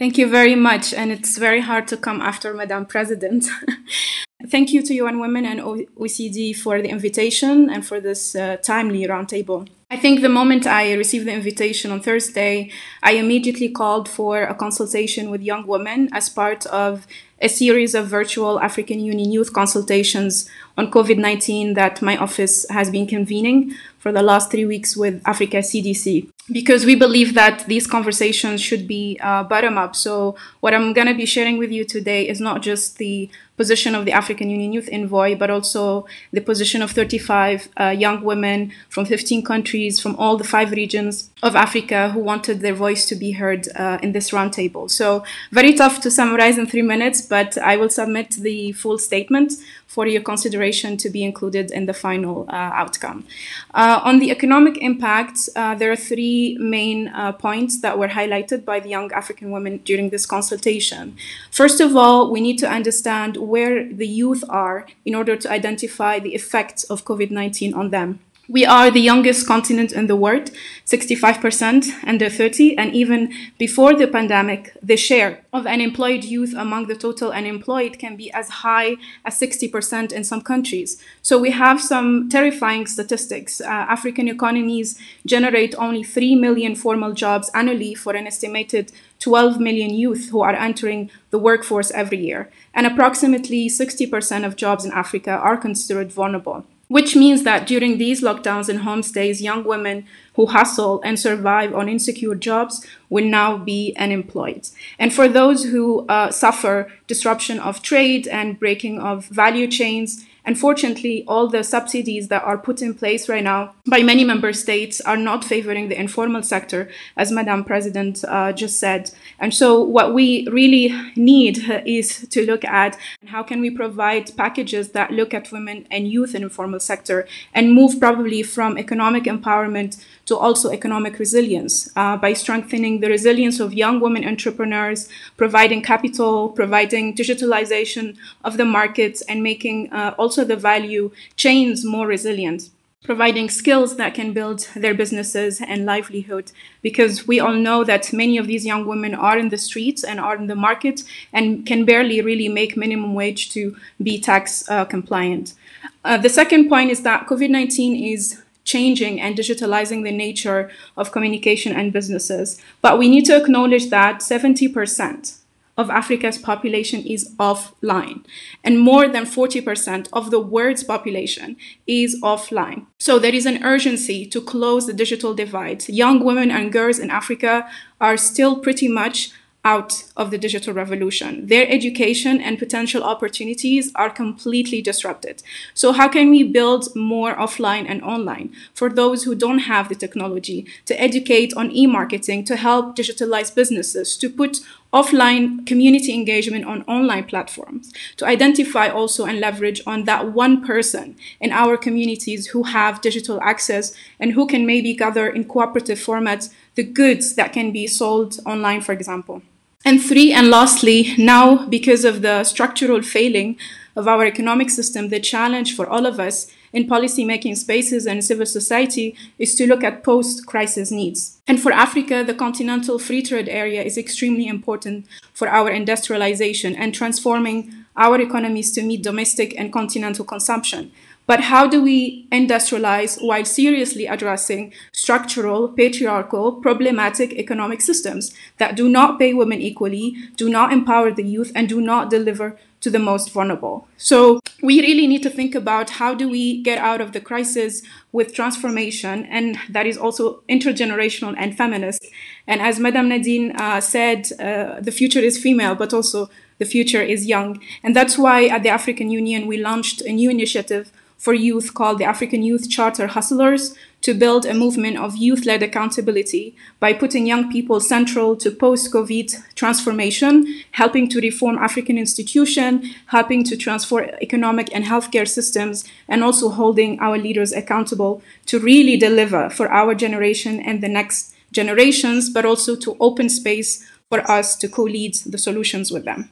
Thank you very much. And it's very hard to come after Madam President. Thank you to UN Women and OECD for the invitation and for this uh, timely roundtable. I think the moment I received the invitation on Thursday, I immediately called for a consultation with young women as part of a series of virtual African Union youth consultations on COVID 19 that my office has been convening for the last three weeks with Africa CDC because we believe that these conversations should be uh, bottom up. So, what I'm going to be sharing with you today is not just the position of the African Union Youth Envoy, but also the position of 35 uh, young women from 15 countries from all the five regions of Africa who wanted their voice to be heard uh, in this roundtable. So, very tough to summarize in three minutes, but I will submit the full statement for your consideration to be included in the final uh, outcome. Uh, on the economic impact, uh, there are three main uh, points that were highlighted by the young African women during this consultation. First of all, we need to understand where the youth are in order to identify the effects of COVID 19 on them. We are the youngest continent in the world, 65% under 30, and even before the pandemic, the share of unemployed youth among the total unemployed can be as high as 60% in some countries. So we have some terrifying statistics. Uh, African economies generate only 3 million formal jobs annually for an estimated 12 million youth who are entering the workforce every year. And approximately 60% of jobs in Africa are considered vulnerable which means that during these lockdowns and homestays, young women who hustle and survive on insecure jobs will now be unemployed. And for those who uh, suffer disruption of trade and breaking of value chains, Unfortunately, all the subsidies that are put in place right now by many member states are not favoring the informal sector, as Madam President uh, just said. And so, what we really need is to look at how can we provide packages that look at women and youth in informal sector and move probably from economic empowerment to also economic resilience uh, by strengthening the resilience of young women entrepreneurs, providing capital, providing digitalization of the markets, and making uh, also the value chains more resilient providing skills that can build their businesses and livelihood because we all know that many of these young women are in the streets and are in the market and can barely really make minimum wage to be tax uh, compliant. Uh, the second point is that COVID 19 is changing and digitalizing the nature of communication and businesses. But we need to acknowledge that 70% of Africa's population is offline, and more than 40% of the world's population is offline. So there is an urgency to close the digital divide. Young women and girls in Africa are still pretty much out of the digital revolution. Their education and potential opportunities are completely disrupted. So, how can we build more offline and online for those who don't have the technology to educate on e marketing, to help digitalize businesses, to put offline community engagement on online platforms, to identify also and leverage on that one person in our communities who have digital access and who can maybe gather in cooperative formats the goods that can be sold online, for example. And three, and lastly, now because of the structural failing of our economic system, the challenge for all of us in policy-making spaces and civil society is to look at post-crisis needs. And for Africa, the continental free trade area is extremely important for our industrialization and transforming our economies to meet domestic and continental consumption. But how do we industrialize while seriously addressing structural, patriarchal, problematic economic systems that do not pay women equally, do not empower the youth, and do not deliver to the most vulnerable? So we really need to think about how do we get out of the crisis with transformation, and that is also intergenerational and feminist. And as Madame Nadine uh, said, uh, the future is female, but also the future is young. And that's why at the African Union, we launched a new initiative for youth called the African Youth Charter Hustlers to build a movement of youth led accountability by putting young people central to post COVID transformation, helping to reform African institutions, helping to transform economic and healthcare systems, and also holding our leaders accountable to really deliver for our generation and the next generations, but also to open space for us to co lead the solutions with them.